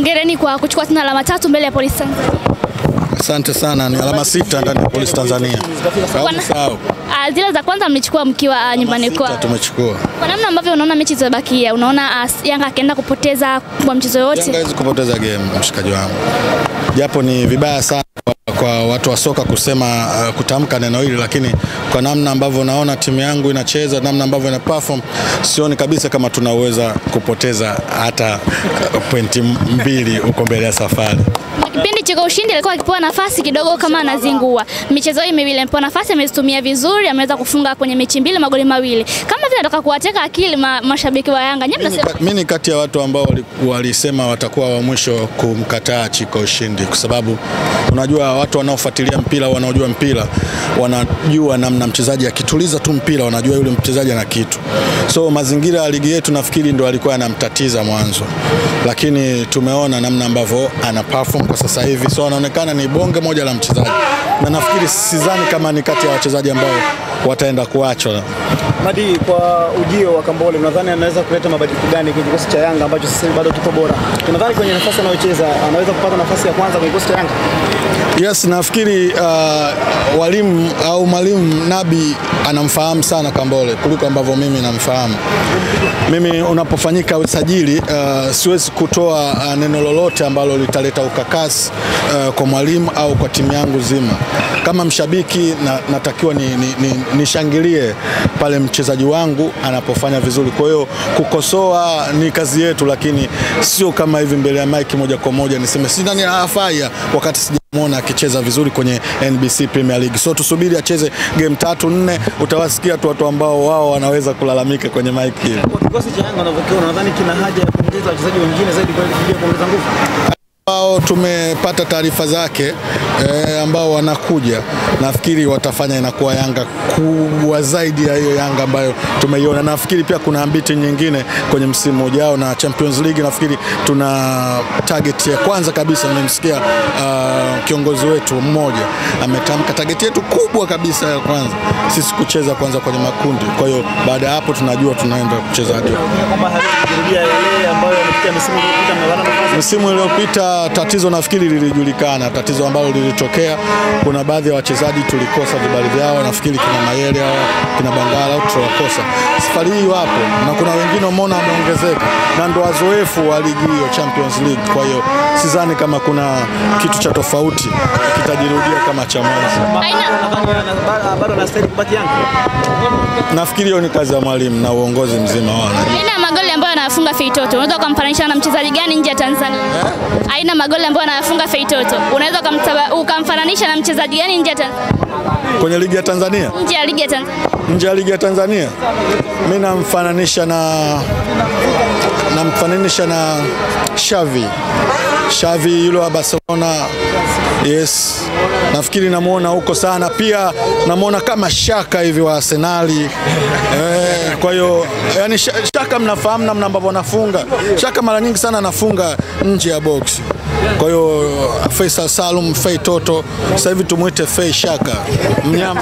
hongereni kwa kuchukua tena alama tatu mbele ya Polisi Tanzania. Asante sana, ni alama sita ndani ya Polisi Tanzania. Sawa, Ah, zile za kwanza mlichukua mkiwa ah, nyumbani sita kwa. tumechukua. Kwa namna ambavyo unaona mechi zilizobakia, unaona ah, Yanga akienda kupoteza kwa mchezo yote? Yanga hawezi kupoteza game, mshikaji wangu, japo ni vibaya sana kwa, watu wa soka kusema uh, kutamka neno hili, lakini kwa namna ambavyo naona timu yangu inacheza, namna ambavyo ina perform, sioni kabisa kama tunaweza kupoteza hata uh, pointi mbili huko mbele ya safari. Kipindi cha ushindi alikuwa akipewa nafasi kidogo kama anazingua. Michezo hii miwili amepewa nafasi, amezitumia vizuri, ameweza kufunga kwenye mechi mbili magoli mawili. Kama vile anataka kuwateka akili ma, mashabiki wa Yanga. Nyinyi mnasema Mi ni kati ya watu ambao wali- walisema watakuwa wa mwisho kumkataa Chiko ushindi, kwa sababu unajua watu wanaofuatilia mpira, wanaojua mpira, wanajua namna mchezaji akituliza tu mpira, wanajua yule mchezaji ana kitu. So mazingira ya ligi yetu nafikiri ndo alikuwa anamtatiza mwanzo, lakini tumeona namna ambavyo ana perform kwa sasa hivi, so anaonekana ni bonge moja la mchezaji, na nafikiri sidhani kama ni kati ya wachezaji ambao wataenda kuachwa. Madi, kwa ujio wa Kambole unadhani anaweza kuleta mabadiliko gani kwenye kikosi cha Yanga ambacho sasa hivi bado kipo bora? Unadhani kwenye nafasi anayocheza anaweza kupata nafasi ya kwanza kwenye kikosi cha Yanga? Yes, nafikiri uh, walimu au mwalimu Nabi anamfahamu sana Kambole kuliko ambavyo mimi namfahamu. Mimi unapofanyika usajili uh, siwezi kutoa uh, neno lolote ambalo litaleta ukakasi uh, kwa mwalimu au kwa timu yangu zima. Kama mshabiki na, natakiwa nishangilie ni, ni, ni pale mchezaji wangu anapofanya vizuri. Kwa hiyo kukosoa ni kazi yetu, lakini sio kama hivi mbele ya mike moja kwa moja niseme si nani hafai wakati sija muona akicheza vizuri kwenye NBC Premier League. So tusubiri acheze game tatu nne, utawasikia tu watu ambao wao wanaweza kulalamika kwenye mic kikosi cha Yanga unadhani kina haja ya kuongeza wachezaji wengine zaidi kwa ili kuongeza nguvu? Ambao tumepata taarifa zake e, ambao wanakuja, nafikiri watafanya inakuwa Yanga kubwa zaidi ya hiyo Yanga ambayo tumeiona. Nafikiri pia kuna ambiti nyingine kwenye msimu ujao na Champions League. Nafikiri tuna target ya kwanza kabisa, nimemsikia uh, kiongozi wetu mmoja ametamka target yetu kubwa kabisa ya kwanza sisi kucheza kwanza kwenye makundi. Kwa hiyo baada ya hapo tunajua tunaenda kucheza hadi Msimu uliopita tatizo nafikiri lilijulikana, tatizo ambalo lilitokea. Kuna baadhi ya wachezaji tulikosa vibali vyao, nafikiri kina Mayele au kina Bangala au tutawakosa. Safari hii wapo na kuna wengine umeona wameongezeka na ndo wazoefu wa ligi hiyo Champions League. Kwa hiyo sidhani kama kuna kitu cha tofauti kitajirudia kama cha mwanzo. Bado anastahili kubaki Yanga. Nafikiri hiyo ni kazi ya mwalimu na uongozi mzima wao. aina magoli ambayo anayafunga Feitoto unaweza ukamfananisha na mchezaji gani nje ya Tanzania? Eh? Aina magoli ambayo anayafunga Feitoto unaweza ukamfananisha na mchezaji gani nje ya Tanzania? Kwenye ligi ya Tanzania Nje ya ligi ya Tanzania. nje ya ligi ya Tanzania, Mimi namfananisha na namfananisha na Xavi Xavi yule wa Barcelona. Yes, nafikiri namwona huko sana, pia namwona kama Shaka hivi wa Arsenali. Eh, kwa hiyo yani Shaka mnafahamu namna ambavyo anafunga. Shaka mara nyingi sana anafunga nje ya box. Kwa hiyo Faisal Salum, Fei Toto, sasa hivi tumwite Fei Shaka. Mnyama